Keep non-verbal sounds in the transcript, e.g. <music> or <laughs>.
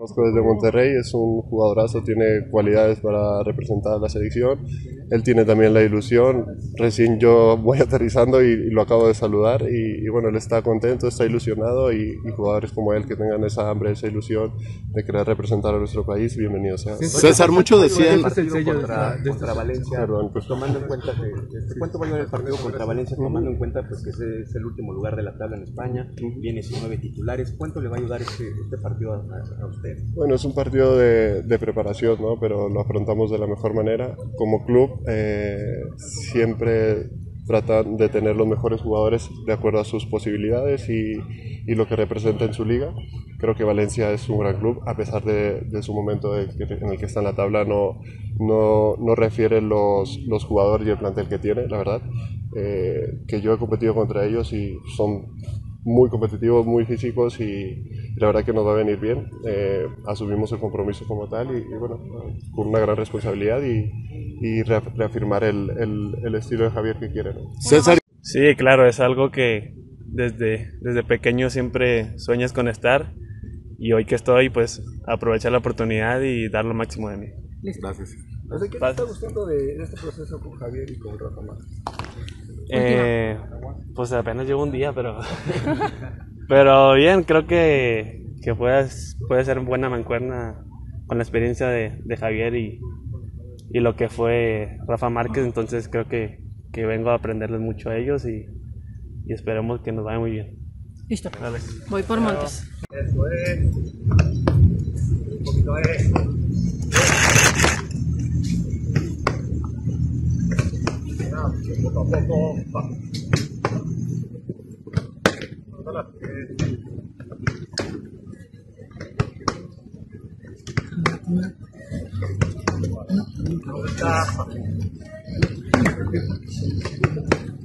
Conozco desde Monterrey, es un jugadorazo, tiene cualidades para representar a la selección. Él tiene también la ilusión. Recién yo <laughs> voy aterrizando y, lo acabo de saludar y, bueno, él está contento, está ilusionado y, jugadores como él que tengan esa hambre, esa ilusión de querer representar a nuestro país, bienvenidos sean. César, mucho decían... Contra, contra Valencia, Perdón, pues, tomando en cuenta que, este, ¿cuánto va a llevar el partido contra Valencia? Tomando en cuenta pues, que es el último lugar de la tabla en España, viene sin nueve titulares, ¿cuánto le va a ayudar este, este partido a, usted? Bueno, es un partido de, de preparación, ¿no? pero lo afrontamos de la mejor manera. Como club, eh, siempre tratan de tener los mejores jugadores de acuerdo a sus posibilidades y, y, lo que representa en su liga. Creo que Valencia es un gran club, a pesar de, de su momento en el que está en la tabla, no, no, no refiere los, los jugadores y el plantel que tiene, la verdad. Eh, que yo he competido contra ellos y son muy competitivos, muy físicos y la verdad que nos va a venir bien. Eh, asumimos el compromiso como tal y, bueno, con una gran responsabilidad y, y reafirmar el, el, estilo de Javier que quiere. Sí, claro, es algo que desde, desde pequeño siempre sueñas con estar y hoy que estoy, pues aprovechar la oportunidad y dar lo máximo de mí. Gracias. ¿Qué te está gustando de, este proceso con Javier y con Rafa eh, pues apenas llevo un día, pero. <laughs> pero bien, creo que, que puede, puede ser buena mancuerna con la experiencia de, de Javier y, y, lo que fue Rafa Márquez. Entonces creo que, que vengo a aprenderles mucho a ellos y, y esperemos que nos vaya muy bien. Listo. Voy por Montes. Eso es. Un poquito de eso. poco a poco va. <laughs>